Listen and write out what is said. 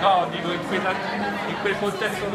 No, dico in, quella, in quel contesto